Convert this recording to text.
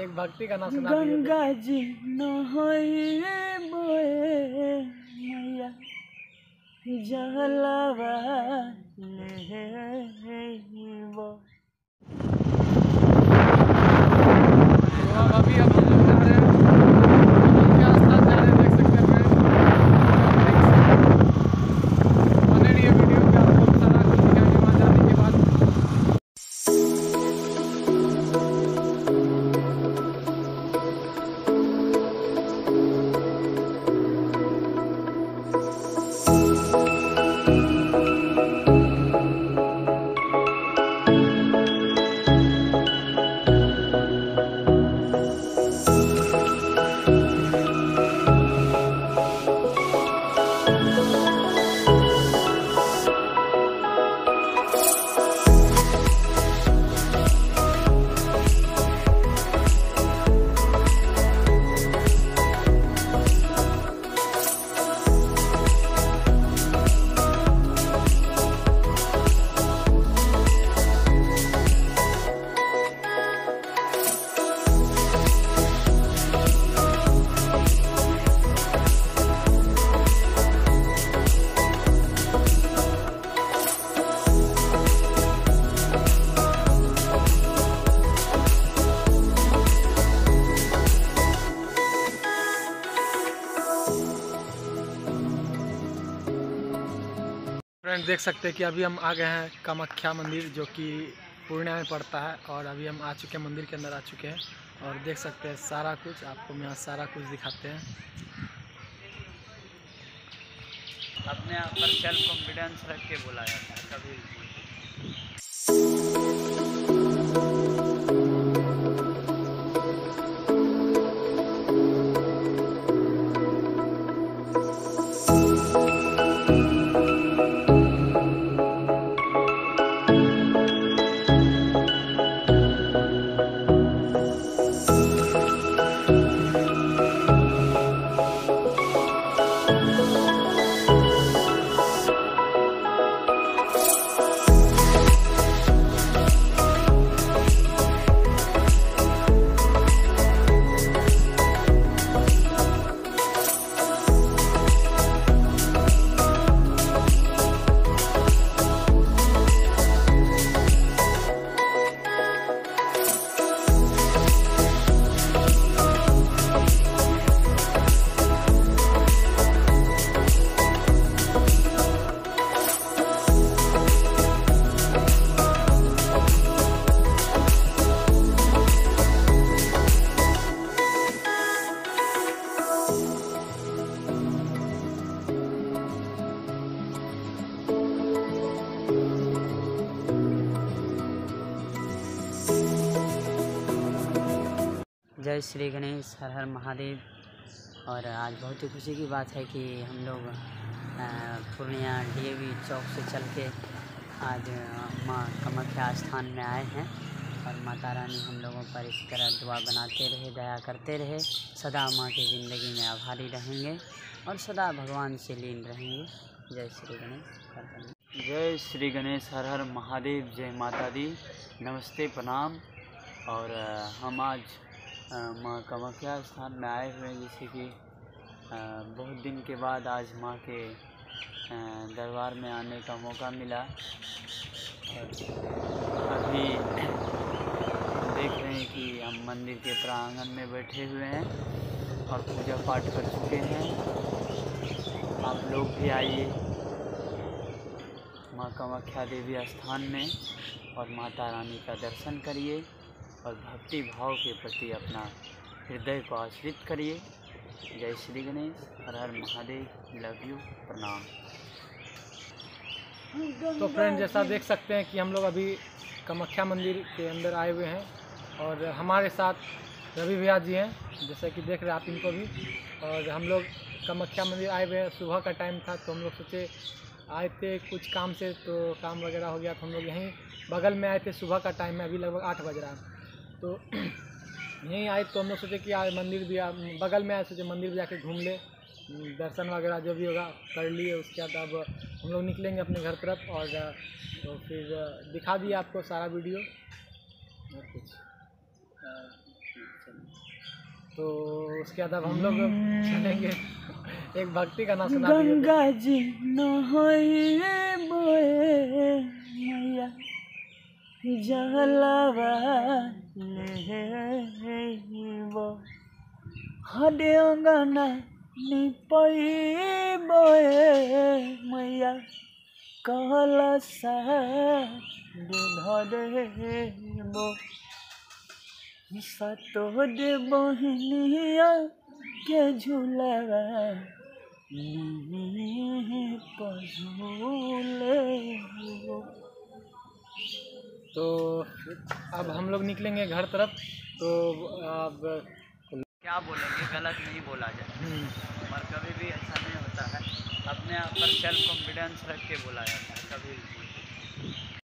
एक भक्ति का नाम सुना गंगा जी नोए मैया जलवा फ्रेंड, देख सकते हैं कि अभी हम आ गए हैं कामाख्या मंदिर, जो कि पूर्णिया में पड़ता है, और अभी हम आ चुके हैं, मंदिर के अंदर आ चुके हैं, और देख सकते हैं सारा कुछ। आपको हम यहाँ सारा कुछ दिखाते हैं। अपने आप पर सेल्फ कॉन्फिडेंस रख के बोला जाता है कभी जय श्री गणेश, हर हर महादेव। और आज बहुत ही खुशी की बात है कि हम लोग पूर्णिया डीएवी चौक से चल के आज माँ कामाख्या स्थान में आए हैं। और माता रानी हम लोगों पर इस तरह दुआ बनाते रहे, दया करते रहे। सदा माँ की ज़िंदगी में आभारी रहेंगे और सदा भगवान से लीन रहेंगे। जय श्री गणेश जय श्री गणेश, हर हर महादेव, जय माता दी। नमस्ते, प्रणाम। और हम आज माँ कामाख्या स्थान में आए हुए हैं, जैसे कि बहुत दिन के बाद आज माँ के दरबार में आने का मौका मिला। अभी देख रहे हैं कि हम मंदिर के प्रांगण में बैठे हुए हैं और पूजा पाठ कर चुके हैं। आप लोग भी आइए माँ कामाख्या देवी स्थान में और माता रानी का दर्शन करिए। और भक्ति भाव के प्रति अपना हृदय को आश्रित करिए। जय श्री गणेश। हर हर महादेव। लव यू प्रणाम। तो फ्रेंड जैसा देख सकते हैं कि हम लोग अभी कामाख्या मंदिर के अंदर आए हुए हैं और हमारे साथ रवि भैया जी हैं, जैसे कि देख रहे आप इनको भी। और हम लोग कमाख्या मंदिर आए हुए हैं। सुबह का टाइम था तो हम लोग सोचे, आए थे कुछ काम से तो काम वगैरह हो गया तो हम लोग यहीं बगल में आए थे। सुबह का टाइम है, अभी लगभग आठ बज रहा है। तो यहीं आए तो हम लोग सोचे कि आज मंदिर भी आ- बगल में आए, सोचे मंदिर भी जाके घूम ले। दर्शन वगैरह जो भी होगा, कर लिए। उसके बाद अब हम लोग निकलेंगे अपने घर तरफ़ और तो फिर दिखा दिए आपको सारा वीडियो। और कुछ। तो उसके बाद अब हम लोग चलेंगे। एक भक्ति का नाम गंगा जी मैया, जलवा लेबो हदे अंगना निपई बोए मैया कलसा धरेबो सतो दे बहनिया के झूलवा तो अब हम लोग निकलेंगे घर तरफ़ तो अब क्या बोलेंगे? गलत नहीं बोला जाए। हम्म, और कभी भी ऐसा नहीं होता है। अपने आप पर सेल्फ कॉन्फिडेंस रख के बोला जाता है कभी भी।